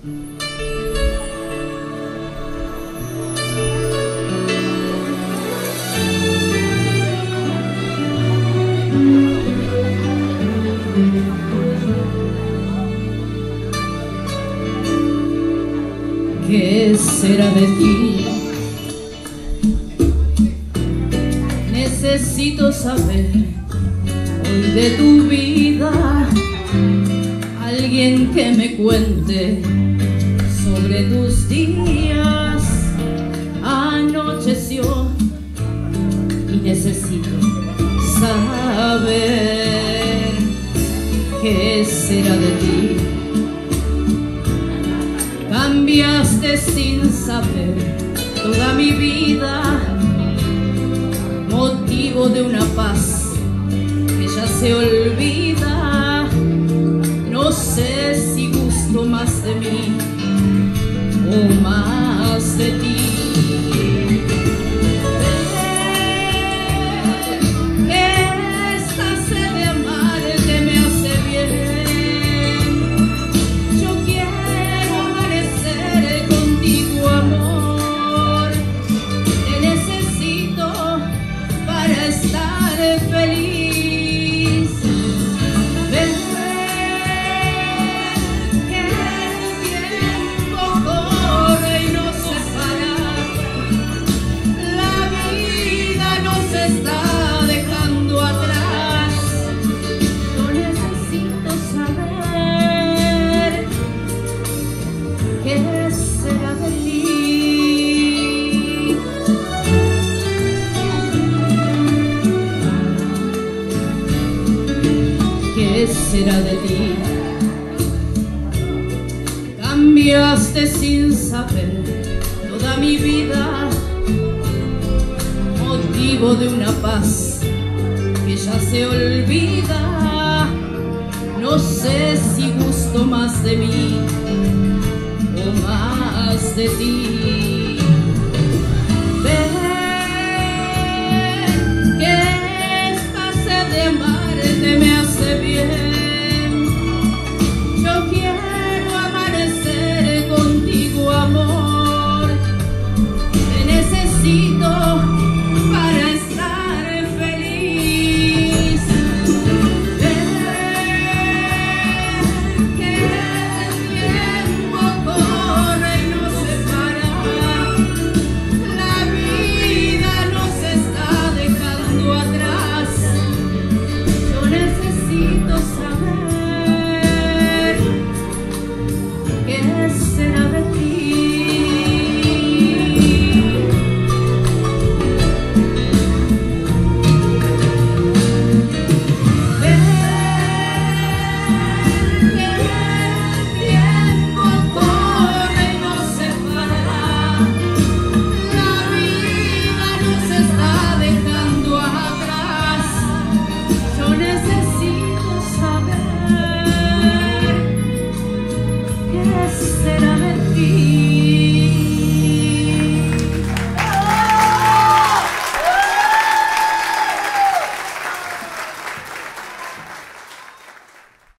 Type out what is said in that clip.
¿Qué será de ti? Necesito saber hoy de tu vida alguien que me cuente sobre tus días. Anocheció y necesito saber qué será de ti. Cambiaste sin saber toda mi vida, motivo de una paz que ya se olvida. Te necesito para estar feliz. Será de ti? Cambiaste sin saber toda mi vida, motivo de una paz que ya se olvida. No sé si gusto más de mí o más de ti. repetido.